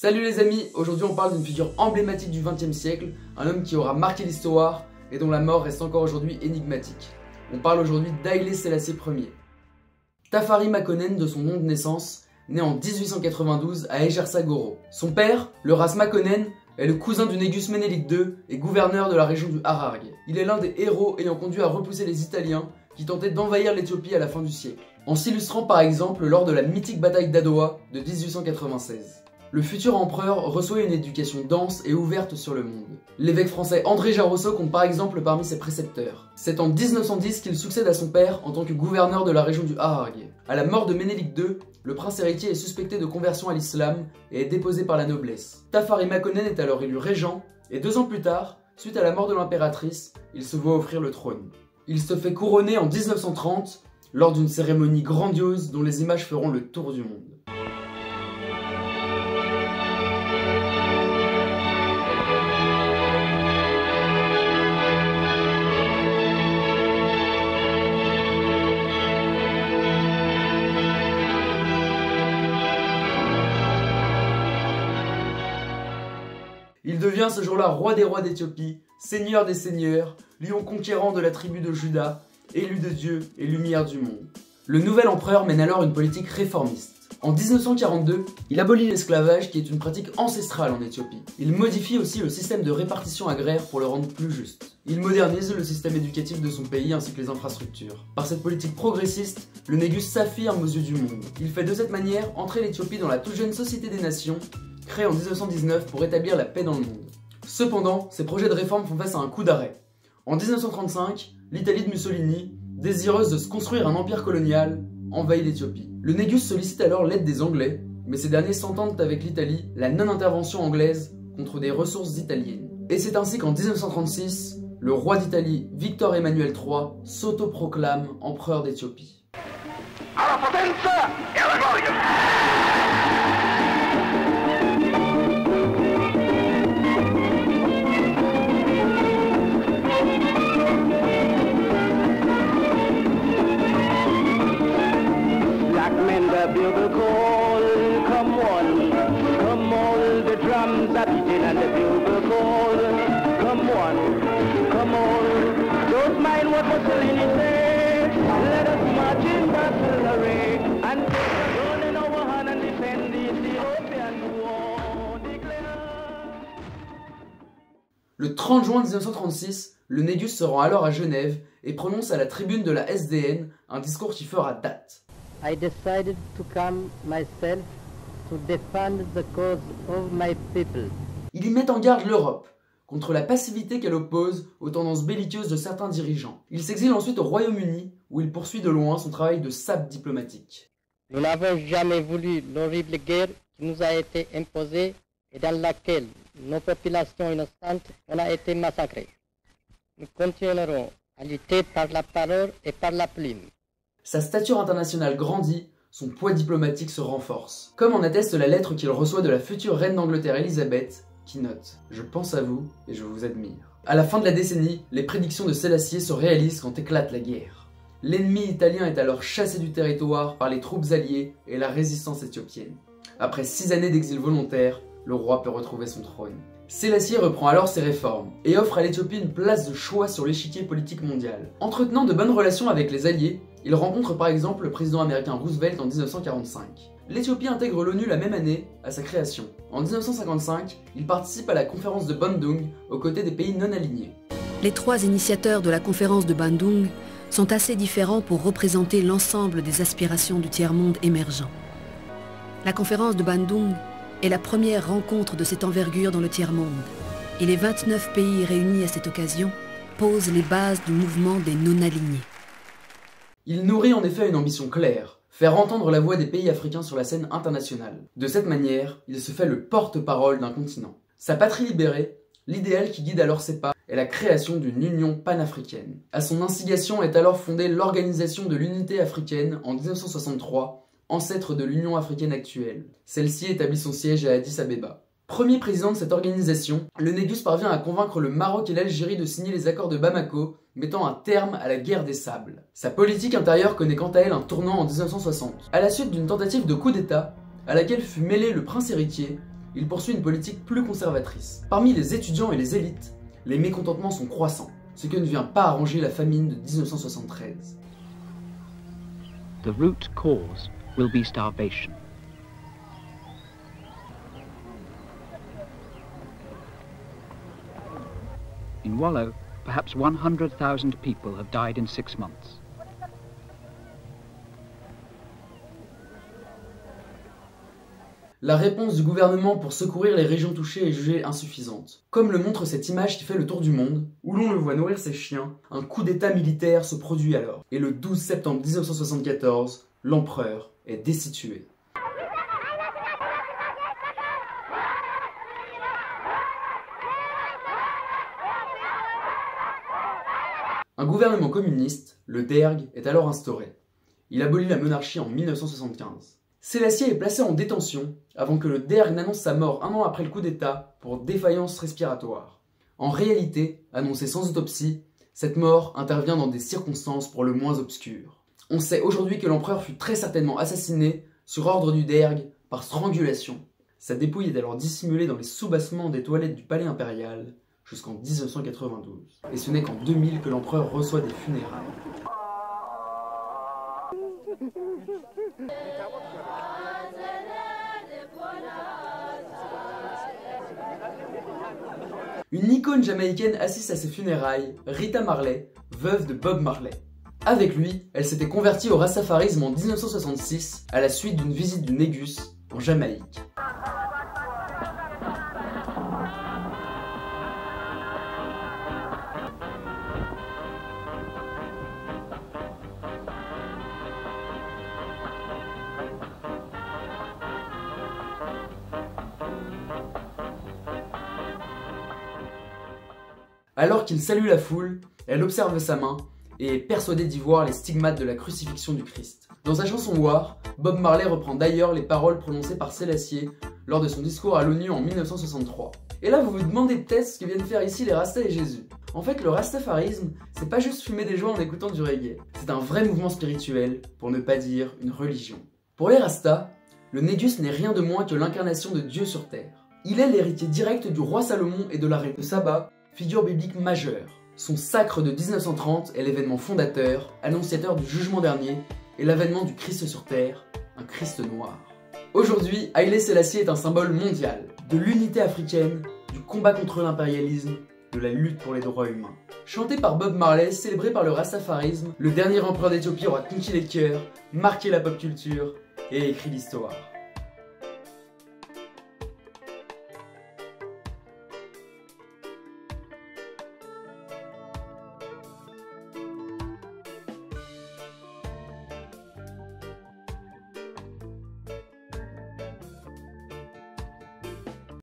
Salut les amis, aujourd'hui on parle d'une figure emblématique du XXe siècle, un homme qui aura marqué l'histoire et dont la mort reste encore aujourd'hui énigmatique. On parle aujourd'hui d'Haïlé Sélassié Ier. Tafari Makonnen de son nom de naissance, né en 1892 à Ejersa-Goro. Son père, le Ras Makonnen, est le cousin du Négus Ménélique II et gouverneur de la région du Hararg. Il est l'un des héros ayant conduit à repousser les Italiens qui tentaient d'envahir l'Éthiopie à la fin du siècle, en s'illustrant par exemple lors de la mythique bataille d'Adowa de 1896 le futur empereur reçoit une éducation dense et ouverte sur le monde. L'évêque français André Jarosso compte par exemple parmi ses précepteurs. C'est en 1910 qu'il succède à son père en tant que gouverneur de la région du Hararg. À la mort de Ménélique II, le prince héritier est suspecté de conversion à l'islam et est déposé par la noblesse. Tafari Makonnen est alors élu régent, et deux ans plus tard, suite à la mort de l'impératrice, il se voit offrir le trône. Il se fait couronner en 1930 lors d'une cérémonie grandiose dont les images feront le tour du monde. Il devient ce jour-là roi des rois d'Éthiopie, seigneur des seigneurs, lion conquérant de la tribu de Juda, élu de Dieu et lumière du monde. Le nouvel empereur mène alors une politique réformiste. En 1942, il abolit l'esclavage qui est une pratique ancestrale en Éthiopie. Il modifie aussi le système de répartition agraire pour le rendre plus juste. Il modernise le système éducatif de son pays ainsi que les infrastructures. Par cette politique progressiste, le Négus s'affirme aux yeux du monde. Il fait de cette manière entrer l'Éthiopie dans la toute jeune Société des Nations créé en 1919 pour établir la paix dans le monde. Cependant, ces projets de réforme font face à un coup d'arrêt. En 1935, l'Italie de Mussolini, désireuse de se construire un empire colonial, envahit l'Éthiopie. Le Négus sollicite alors l'aide des Anglais, mais ces derniers s'entendent avec l'Italie la non-intervention anglaise contre des ressources italiennes. Et c'est ainsi qu'en 1936, le roi d'Italie, Victor Emmanuel III, s'autoproclame empereur d'Éthiopie. Le 30 juin 1936, le Négus se rend alors à Genève et prononce à la tribune de la SDN un discours qui fera date. I decided to come myself to defend the cause of my people. Il y met en garde l'Europe contre la passivité qu'elle oppose aux tendances belliqueuses de certains dirigeants. Il s'exile ensuite au Royaume-Uni où il poursuit de loin son travail de sable diplomatique. Nous n'avons jamais voulu l'horrible guerre qui nous a été imposée et dans laquelle nos populations innocentes ont été massacrées. Nous continuerons à lutter par la parole et par la plume. Sa stature internationale grandit, son poids diplomatique se renforce, comme en atteste la lettre qu'il reçoit de la future reine d'Angleterre Elisabeth, qui note Je pense à vous et je vous admire. À la fin de la décennie, les prédictions de Sélassié se réalisent quand éclate la guerre. L'ennemi italien est alors chassé du territoire par les troupes alliées et la résistance éthiopienne. Après six années d'exil volontaire, le roi peut retrouver son trône. Sélassié reprend alors ses réformes et offre à l'Éthiopie une place de choix sur l'échiquier politique mondial. Entretenant de bonnes relations avec les Alliés, il rencontre par exemple le président américain Roosevelt en 1945. L'Éthiopie intègre l'ONU la même année à sa création. En 1955, il participe à la conférence de Bandung aux côtés des pays non alignés. Les trois initiateurs de la conférence de Bandung sont assez différents pour représenter l'ensemble des aspirations du tiers-monde émergent. La conférence de Bandung est la première rencontre de cette envergure dans le tiers-monde. Et les 29 pays réunis à cette occasion posent les bases du mouvement des non-alignés. Il nourrit en effet une ambition claire, faire entendre la voix des pays africains sur la scène internationale. De cette manière, il se fait le porte-parole d'un continent. Sa patrie libérée, l'idéal qui guide alors ses pas est la création d'une union panafricaine. À son instigation est alors fondée l'Organisation de l'Unité africaine en 1963 ancêtre de l'Union africaine actuelle. Celle-ci établit son siège à Addis Abeba. Premier président de cette organisation, le Négus parvient à convaincre le Maroc et l'Algérie de signer les accords de Bamako, mettant un terme à la guerre des sables. Sa politique intérieure connaît quant à elle un tournant en 1960. À la suite d'une tentative de coup d'État, à laquelle fut mêlé le prince héritier, il poursuit une politique plus conservatrice. Parmi les étudiants et les élites, les mécontentements sont croissants, ce que ne vient pas arranger la famine de 1973. The root cause will be starvation. In perhaps 100,000 people have died in six months. La réponse du gouvernement pour secourir les régions touchées est jugée insuffisante. Comme le montre cette image qui fait le tour du monde, où l'on le voit nourrir ses chiens, un coup d'état militaire se produit alors. Et le 12 septembre 1974, l'empereur est destitué. Un gouvernement communiste, le DERG, est alors instauré. Il abolit la monarchie en 1975. Sélassié est placé en détention avant que le DERG n'annonce sa mort un an après le coup d'État pour défaillance respiratoire. En réalité, annoncée sans autopsie, cette mort intervient dans des circonstances pour le moins obscures. On sait aujourd'hui que l'empereur fut très certainement assassiné sur ordre du DERG par strangulation. Sa dépouille est alors dissimulée dans les soubassements des toilettes du palais impérial jusqu'en 1992. Et ce n'est qu'en 2000 que l'empereur reçoit des funérailles. Une icône jamaïcaine assiste à ses funérailles, Rita Marley, veuve de Bob Marley. Avec lui, elle s'était convertie au rastafarisme en 1966 à la suite d'une visite du Négus en Jamaïque. Alors qu'il salue la foule, elle observe sa main et est persuadée d'y voir les stigmates de la crucifixion du Christ. Dans sa chanson War, Bob Marley reprend d'ailleurs les paroles prononcées par Sélassié lors de son discours à l'ONU en 1963. Et là, vous vous demandez peut-être ce que viennent faire ici les Rastas et Jésus. En fait, le rastafarisme, c'est pas juste fumer des joints en écoutant du reggae. C'est un vrai mouvement spirituel, pour ne pas dire une religion. Pour les Rastas, le Négus n'est rien de moins que l'incarnation de Dieu sur terre. Il est l'héritier direct du roi Salomon et de la reine de Saba, figure biblique majeure. Son sacre de 1930 est l'événement fondateur, annonciateur du jugement dernier et l'avènement du Christ sur terre, un Christ noir. Aujourd'hui, Haïlé Selassie est un symbole mondial de l'unité africaine, du combat contre l'impérialisme, de la lutte pour les droits humains. Chanté par Bob Marley, célébré par le rastafarisme, le dernier empereur d'Éthiopie aura conquis les cœurs, marqué la pop culture et écrit l'histoire.